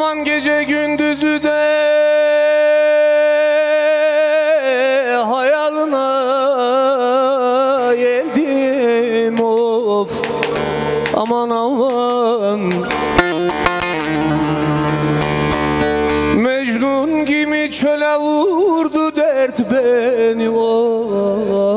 Aman gece gündüzü de hayalına geldim of. Aman aman. Mecnun gibi çöle vurdu dert beni of.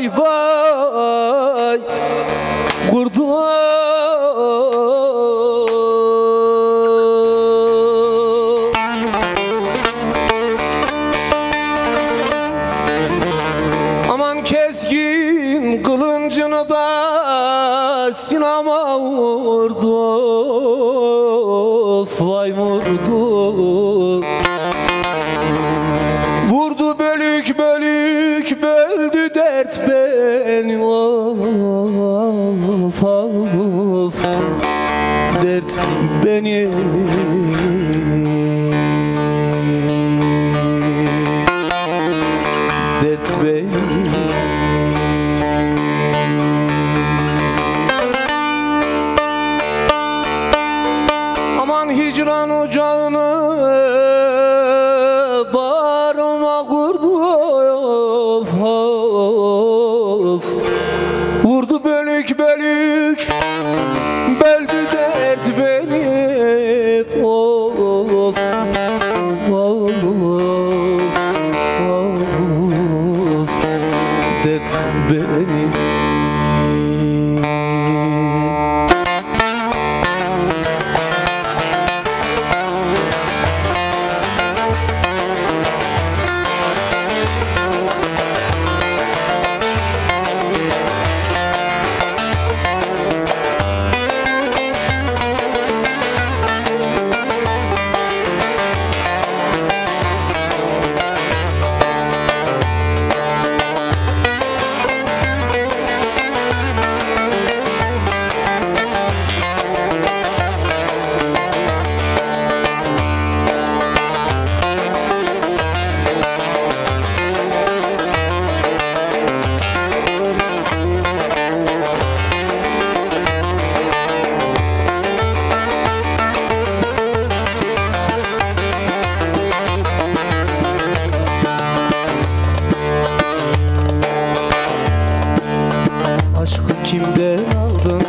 Vay vay. Kurdu Aman keskin kılıncını da sinama vurdu. Of vay Vurdu dert beni. Dert beni Aman hicran ocağını beni kimden aldın?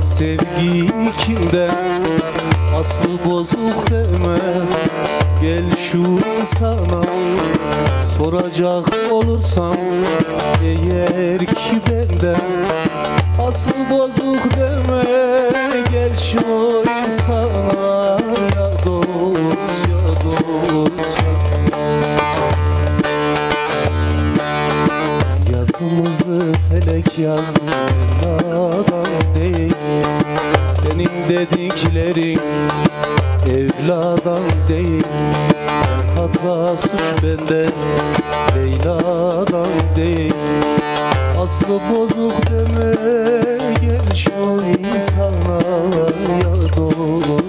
Sevgiyi kimden? Asıl bozuk deme. Gel şu insana. Soracak olursam Eğer ki benden. Asıl bozuk deme. Gel şu insana. Ya dost ya dost Yazımızı felek yazdı. Evladan değil Senin dediklerin Evladan değil. Hata suç bende Leyla'dan değil. Aslı bozuk deme Gel şu insana Ya dost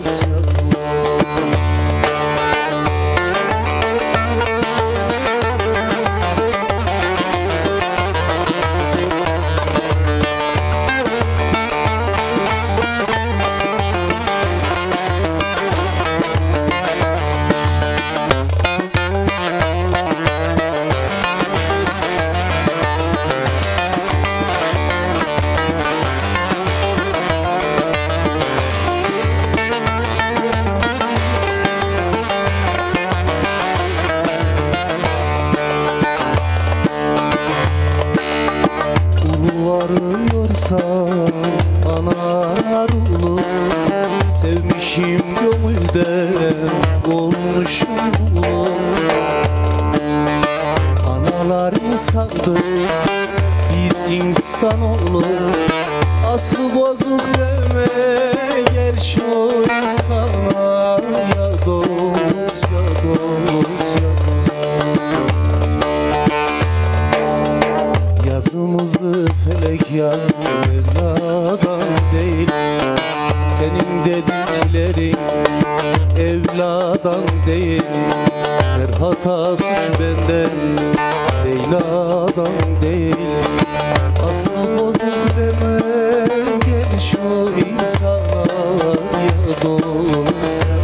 insan olur. Aslı bozuk deme Gel şu insana Ya dost ya dost ya Yazımızı felek yazdı Mevla'dan değil. Senin dediklerin evladan değil. Her hata suç benden Leyla'dan değil demem gel şu insan ya doğsa